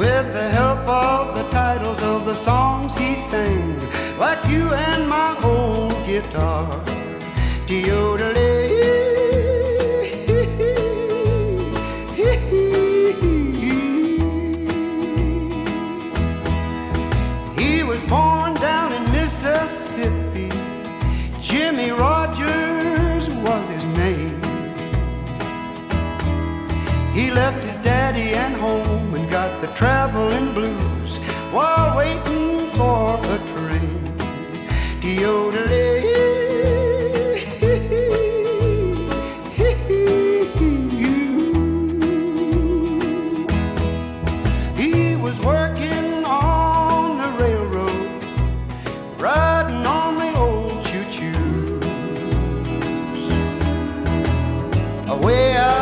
With the help of the titles of the songs he sang, like you and my old guitar. He the traveling blues while waiting for a train. He was working on the railroad, riding on the old choo-choo. Away out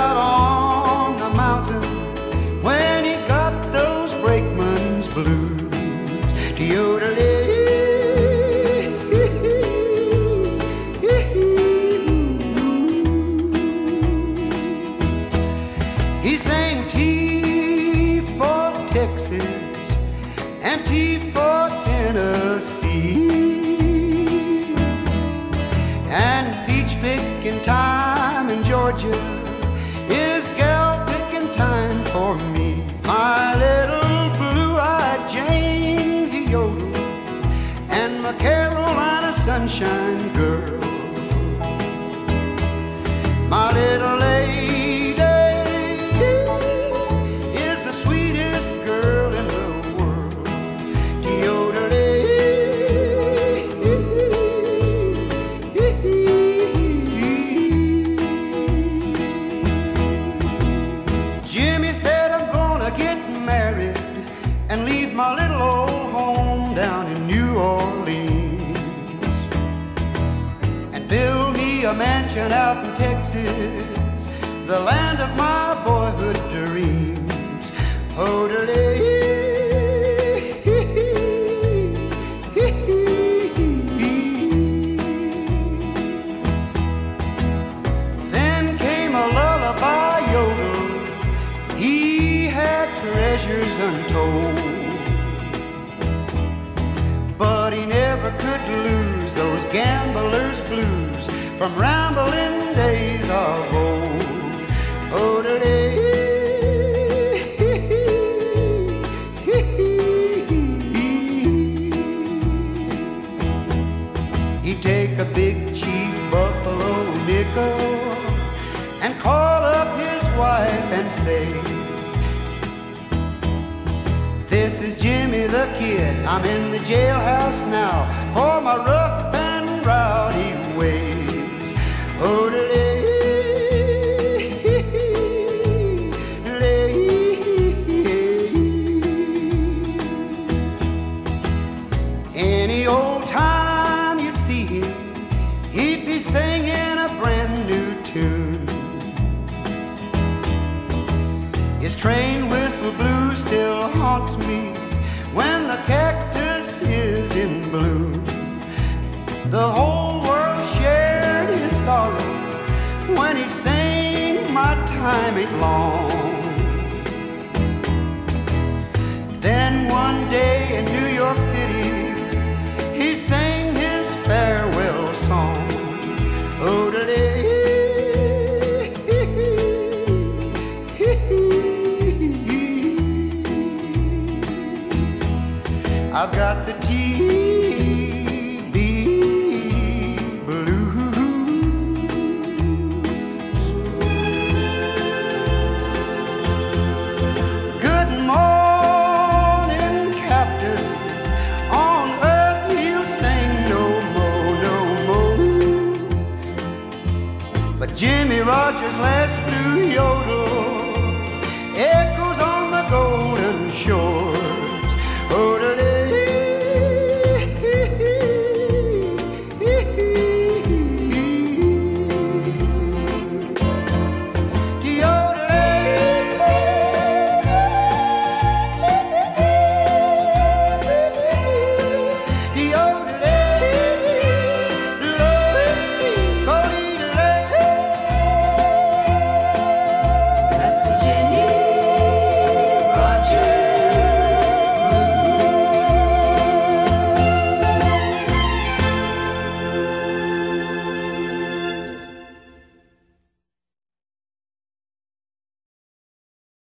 Texas and for Tennessee. And peach picking time in Georgia is gal picking time for me. My little blue-eyed Jane, he yodeled, and my Carolina sunshine my little old home down in New Orleans and build me a mansion out in Texas, the land of my boyhood dreams. Oh, Then came a lullaby yodel. He had treasures untold. Blues from rambling days of old. Oh, today. He'd take a big chief buffalo nickel and call up his wife and say, This is Jimmie the Kid. I'm in the jailhouse now for my rough His train whistle blues still haunts me when the cactus is in bloom. The whole world shared his sorrow when he sang my time ain't long. Then one day I've got the TB blues. Good morning, Captain. On earth he'll sing no more, no more. But Jimmie Rodgers' last blue yodel